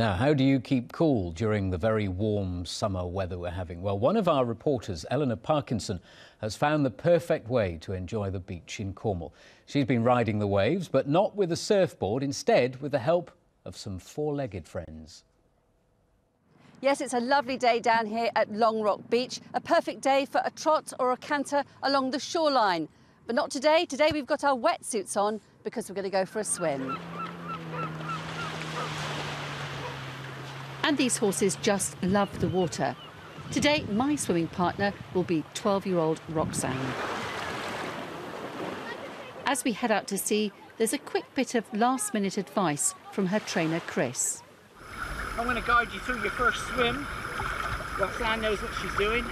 Now, how do you keep cool during the very warm summer weather we're having? Well, one of our reporters, Eleanor Parkinson, has found the perfect way to enjoy the beach in Cornwall. She's been riding the waves, but not with a surfboard, instead with the help of some four-legged friends. Yes, it's a lovely day down here at Long Rock Beach, a perfect day for a trot or a canter along the shoreline. But not today. Today we've got our wetsuits on because we're going to go for a swim. And these horses just love the water. Today, my swimming partner will be 12 year old Roxanne. As we head out to sea, there's a quick bit of last minute advice from her trainer, Chris. I'm going to guide you through your first swim. Roxanne knows what she's doing.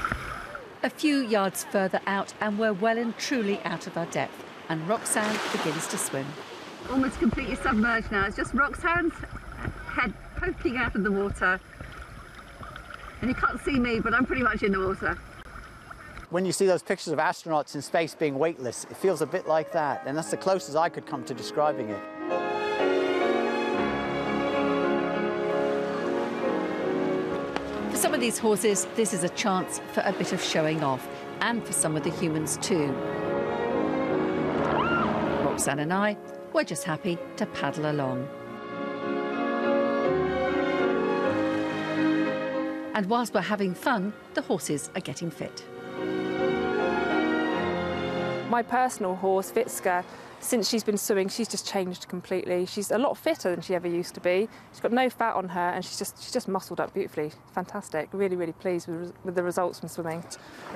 A few yards further out, and we're well and truly out of our depth, and Roxanne begins to swim. Almost completely submerged now. It's just Roxanne's head poking out of the water. And you can't see me, but I'm pretty much in the water. When you see those pictures of astronauts in space being weightless, it feels a bit like that, and that's the closest I could come to describing it. For some of these horses, this is a chance for a bit of showing off, and for some of the humans too. Roxanne and I, we're just happy to paddle along. And whilst we're having fun, the horses are getting fit. My personal horse, Vitska, since she's been swimming, she's just changed completely. She's a lot fitter than she ever used to be. She's got no fat on her, and she's just she's just muscled up beautifully. Fantastic. Really, really pleased with, with the results from swimming.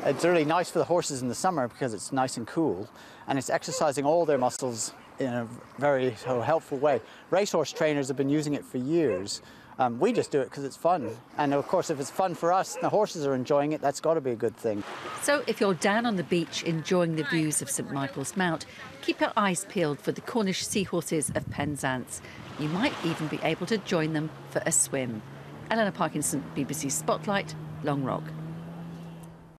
It's really nice for the horses in the summer because it's nice and cool, and it's exercising all their muscles in a very helpful way. Racehorse trainers have been using it for years. Um, we just do it because it's fun. And of course, if it's fun for us and the horses are enjoying it, that's got to be a good thing. So if you're down on the beach enjoying the views of St Michael's Mount, keep your eyes peeled for the Cornish seahorses of Penzance. You might even be able to join them for a swim. Eleanor Parkinson, BBC Spotlight, Long Rock.